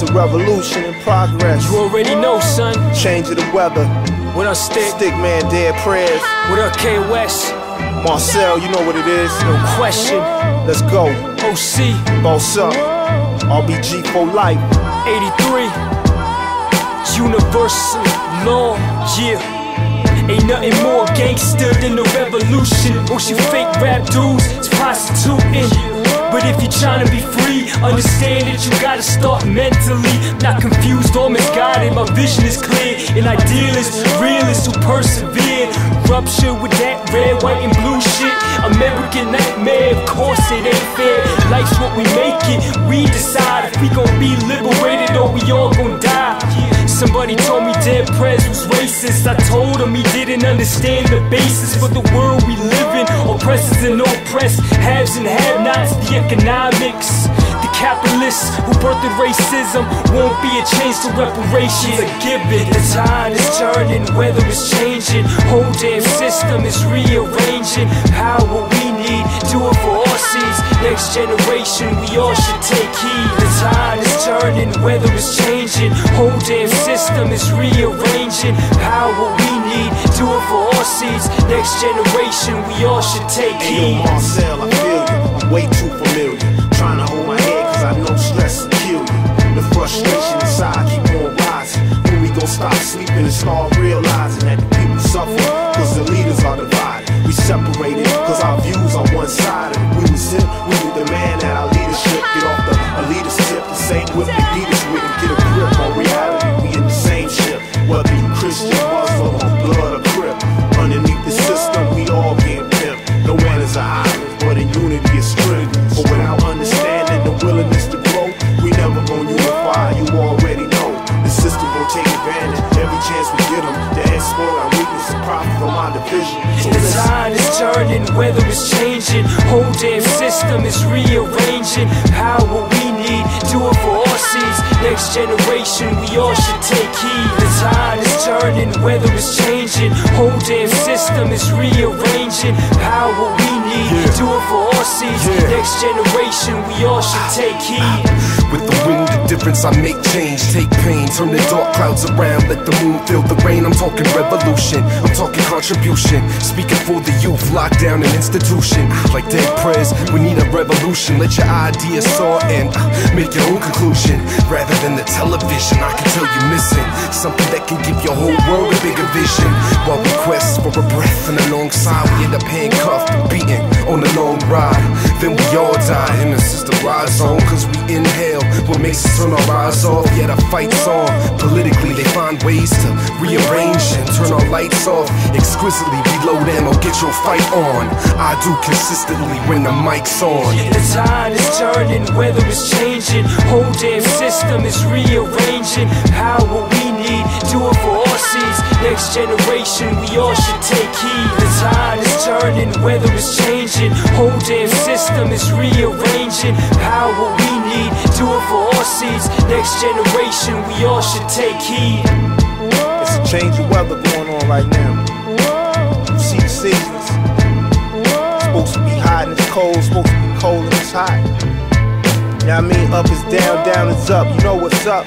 It's a revolution in progress. You already know, son. Change of the weather. What up, Stic? Stick man, Dead Prez. What up, K West? Marcel, you know what it is. No question. Let's go. OC. Boss up. RBG for life. 83. Universal law. Yeah. Ain't nothing more gangster than the revolution. Most you fake rap dudes is prostituting. But if you're trying to be free, understand that you gotta start mentally. Not confused or misguided, my vision is clear. An idealist, realist who persevered. Rupture with that red, white, and blue shit. American nightmare, of course it ain't fair. Life's what we make it. We decide understand the basis for the world we live in. Oppressors and oppressed, haves and have-nots, the economics. The capitalists who birthed racism won't be a change to reparations. A given. The tide is turning, weather is changing. Whole damn system is rearranging. Power we need, do it for. Next generation, we all should take heed. The tide is turning, weather is changing. Whole damn system is rearranging. Power we need, do it for all seeds. Next generation, we all should take heed. Hey. Marcel, I feel you. I'm way too familiar. Trying to hold my head, cause I know stress will kill you. The frustration inside keep on rising. When we gon' stop sleeping and start realizing that the people suffer, cause the leaders are divided. We separated, cause our views the to grow, we never gon' unify. You already know the system gon' take advantage every chance we get them. To exploit our weakness and profit from our division. So The tide is turning, weather is changing. Whole damn system is rearranging. Power we need, do it for all seeds. Next generation, we all should take heed. The tide is turning, weather is changing. Whole damn system is rearranging. Power we need, do it for all seeds. Next generation, we all should take heed. With the wind, the difference I make change, take pain, turn the dark clouds around, let the moon feel the rain. I'm talking revolution, I'm talking contribution. Speaking for the youth, locked down an institution. Like Dead Prez, we need a revolution. Let your ideas soar and make your own conclusion. Rather than the television, I can tell you missing something that can give your whole world a bigger vision. For a breath, and alongside we end up handcuffed and beaten on a long ride. Then we all die in the system rise zone, cause we inhale what makes us turn our eyes off. Yet our fight's on. Politically, they find ways to rearrange and turn our lights off. Exquisitely we reload ammo, get your fight on. I do consistently when the mic's on. The tide is turning, weather is changing. Whole damn system is rearranging. Power we need, do it for all seeds. Next generation, we all should take heed. The tide is turning, weather is changing. Whole damn system is rearranging. Power we need, do it for all seeds. Next generation, we all should take heed. It's a change of weather going on right now. You see the seasons. Supposed to be hot and it's cold, supposed to be cold and it's hot. You know what I mean? Up is down, down is up. You know what's up.